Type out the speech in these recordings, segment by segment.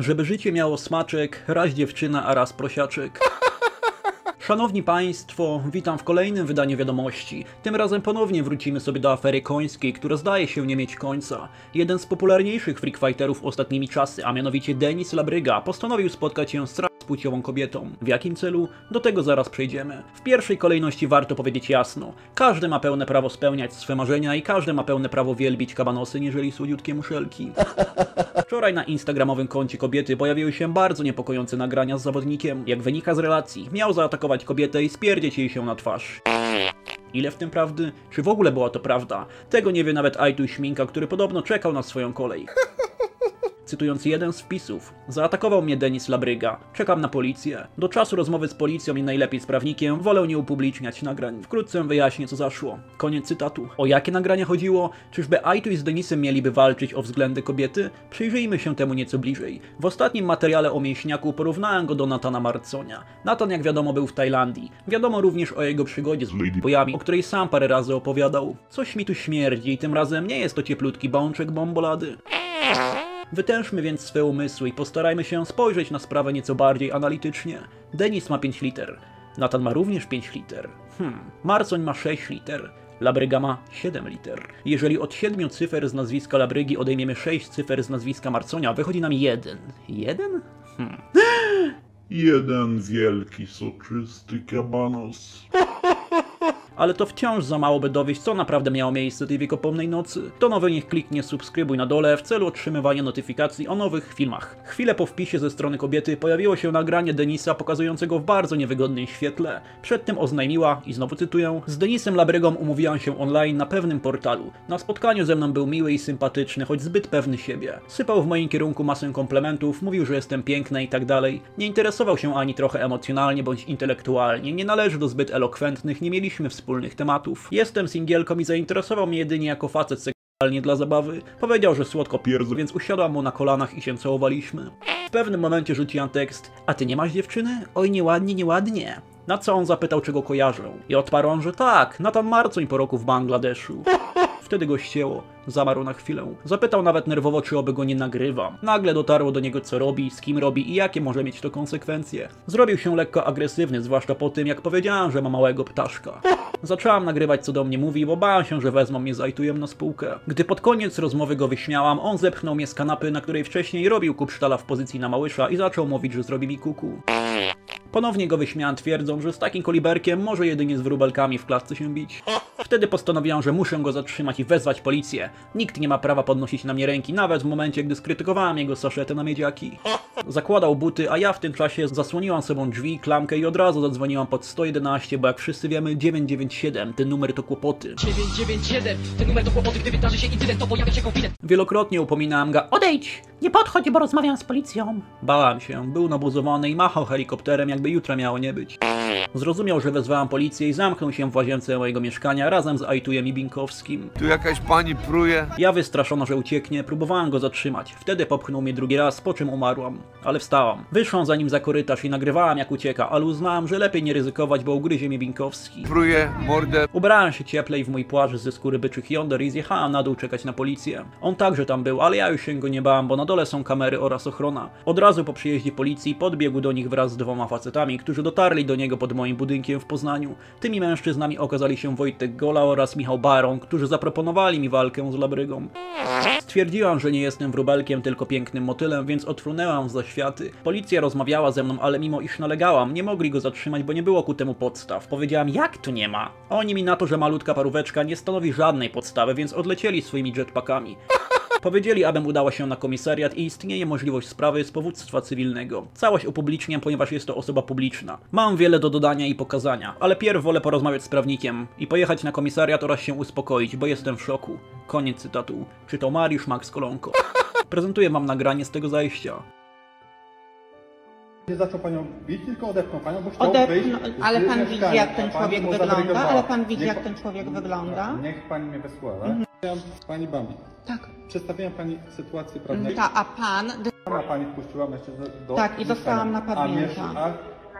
Żeby życie miało smaczek, raz dziewczyna, a raz prosiaczek. Szanowni Państwo, witam w kolejnym wydaniu wiadomości. Tym razem ponownie wrócimy sobie do afery końskiej, która zdaje się nie mieć końca. Jeden z popularniejszych freakfighterów ostatnimi czasy, a mianowicie Denis Labryga, postanowił spotkać się z transpłciową kobietą. W jakim celu? Do tego zaraz przejdziemy. W pierwszej kolejności warto powiedzieć jasno. Każdy ma pełne prawo spełniać swe marzenia i każdy ma pełne prawo wielbić kabanosy, niżeli słodziutkie muszelki. Wczoraj na instagramowym koncie kobiety pojawiły się bardzo niepokojące nagrania z zawodnikiem. Jak wynika z relacji, miał zaatakować kobietę i spierdzieć jej się na twarz. Ile w tym prawdy? Czy w ogóle była to prawda? Tego nie wie nawet Aitu Śminka, który podobno czekał na swoją kolej. Cytując jeden z wpisów, zaatakował mnie Denis Labryga. Czekam na policję. Do czasu rozmowy z policją i najlepiej z prawnikiem wolę nie upubliczniać nagrań. Wkrótce wyjaśnię co zaszło. Koniec cytatu. O jakie nagrania chodziło? Czyżby Aitu z Denisem mieliby walczyć o względy kobiety? Przyjrzyjmy się temu nieco bliżej. W ostatnim materiale o mięśniaku porównałem go do Natana Marconia. Natan jak wiadomo był w Tajlandii. Wiadomo również o jego przygodzie z bojami, o której sam parę razy opowiadał. Coś mi tu śmierdzi i tym razem nie jest to cieplutki bączek bombolady. Wytężmy więc swe umysły i postarajmy się spojrzeć na sprawę nieco bardziej analitycznie. Denis ma 5 liter. Nathan ma również 5 liter. Hmm. Marcoń ma 6 liter. Labryga ma 7 liter. Jeżeli od 7 cyfer z nazwiska Labrygi odejmiemy 6 cyfer z nazwiska Marconia, wychodzi nam 1. 1? Hmm. Jeden wielki, soczysty kabanos. ale to wciąż za mało, by dowieść, co naprawdę miało miejsce tej wiekopomnej nocy. To nowy niech kliknie subskrybuj na dole w celu otrzymywania notyfikacji o nowych filmach. Chwilę po wpisie ze strony kobiety pojawiło się nagranie Denisa pokazującego w bardzo niewygodnym świetle. Przedtem oznajmiła, i znowu cytuję, z Denisem Labrygą umówiłam się online na pewnym portalu. Na spotkaniu ze mną był miły i sympatyczny, choć zbyt pewny siebie. Sypał w moim kierunku masę komplementów, mówił, że jestem piękna i tak dalej. Nie interesował się ani trochę emocjonalnie bądź intelektualnie, nie należy do zbyt elokwentnych, nie mieliśmy wspólnych tematów. Jestem singielką i zainteresował mnie jedynie jako facet seksualnie dla zabawy. Powiedział, że słodko pierdzu, więc usiadłam mu na kolanach i się całowaliśmy. W pewnym momencie rzuciłam tekst, a ty nie masz dziewczyny? Oj, nieładnie, nieładnie. Na co on zapytał, czego kojarzę. I odparł, że tak, Nathan Marcoń po roku w Bangladeszu. Wtedy go ścięło. Zamarł na chwilę. Zapytał nawet nerwowo, czy oby go nie nagrywam. Nagle dotarło do niego, co robi, z kim robi i jakie może mieć to konsekwencje. Zrobił się lekko agresywny, zwłaszcza po tym, jak powiedziałam, że ma małego ptaszka. Zaczęłam nagrywać, co do mnie mówi, bo bałam się, że wezmą mnie zajtują na spółkę. Gdy pod koniec rozmowy go wyśmiałam, on zepchnął mnie z kanapy, na której wcześniej robił kupsztala w pozycji na małysza i zaczął mówić, że zrobi mi kuku. Ponownie go wyśmiałam twierdząc, że z takim koliberkiem może jedynie z wróbelkami w klatce się bić. Wtedy postanowiłam, że muszę go zatrzymać i wezwać policję. Nikt nie ma prawa podnosić na mnie ręki, nawet w momencie, gdy skrytykowałam jego saszetę na miedziaki. Zakładał buty, a ja w tym czasie zasłoniłam sobą drzwi, klamkę i od razu zadzwoniłam pod 111, bo jak wszyscy wiemy 997, ten numer to kłopoty. 997, ten numer to kłopoty, gdy wydarzy się incydent, to pojawia się konfident. Wielokrotnie upominałam go, odejdź, nie podchodź, bo rozmawiam z policją. Bałam się, był nabuzowany i machał helikopterem, jakby jutra miało nie być. Zrozumiał, że wezwałam policję i zamknął się w łazience mojego mieszkania razem z Ajtujem i Binkowskim. Tu jakaś pani pruje. Ja wystraszona, że ucieknie, próbowałam go zatrzymać. Wtedy popchnął mnie drugi raz, po czym umarłam. Ale wstałam. Wyszłam za nim za korytarz i nagrywałam jak ucieka, ale uznałam, że lepiej nie ryzykować, bo ugryzie mnie Binkowski. Pruje mordę. Ubrałem się cieplej w mój płaszcz ze skóry byczych yonder i zjechałam na dół czekać na policję. On także tam był, ale ja już się go nie bałam, bo na dole są kamery oraz ochrona. Od razu po przyjeździe policji podbiegł do nich wraz z dwoma facetami, którzy dotarli do niego pod moim budynkiem w Poznaniu. Tymi mężczyznami okazali się Wojtek Gola oraz Michał Baron, którzy zaproponowali mi walkę z Labrygą. Stwierdziłam, że nie jestem wróbelkiem, tylko pięknym motylem, więc odfrunęłam za światy. Policja rozmawiała ze mną, ale mimo iż nalegałam, nie mogli go zatrzymać, bo nie było ku temu podstaw. Powiedziałam, jak tu nie ma? Oni mi na to, że malutka paróweczka nie stanowi żadnej podstawy, więc odlecieli swoimi jetpackami. Powiedzieli, abym udała się na komisariat i istnieje możliwość sprawy z powództwa cywilnego. Całość upubliczniam, ponieważ jest to osoba publiczna. Mam wiele do dodania i pokazania, ale pierw wolę porozmawiać z prawnikiem i pojechać na komisariat oraz się uspokoić, bo jestem w szoku. Koniec cytatu. Czytał Mariusz Max Kolonko. Prezentuję wam nagranie z tego zajścia. Nie zaczął panią bić, tylko odepnął panią, bo chciał Odep... wyjść z ale pan widzi, mieszkania, jak ten a pani człowiek mu wygląda? Ale pan widzi, Niech jak ten człowiek wygląda? Niech pani mnie wysłucha. Ja Pani Bambi. Tak. Przedstawiłem pani sytuację prawną. Ta, a pan... Sama pani wpuściła mężczyznę do Tak, i mieszkania. zostałam napadnięta. A, miesz... a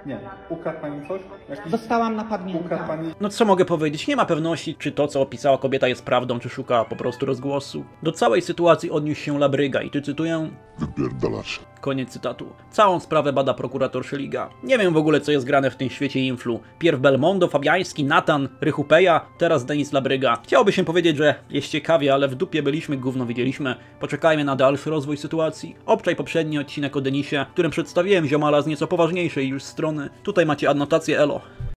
nie, ukradł pani coś? Jakiś... Zostałam Ukradł napadnięta. pani No co mogę powiedzieć? Nie ma pewności, czy to, co opisała kobieta jest prawdą, czy szuka po prostu rozgłosu. Do całej sytuacji odniósł się Labryga i tu cytuję wypierdalasz. Koniec cytatu. Całą sprawę bada prokurator Szeliga. Nie wiem w ogóle co jest grane w tym świecie influ. Pierw Belmondo, Fabiański, Natan, Rychupeja, teraz Denis Labryga. Chciałoby się powiedzieć, że jest ciekawie, ale w dupie byliśmy, gówno widzieliśmy. Poczekajmy na dalszy rozwój sytuacji. Obczaj poprzedni odcinek o Denisie, którym przedstawiłem ziomala z nieco poważniejszej już strony. Tutaj macie adnotację Elo.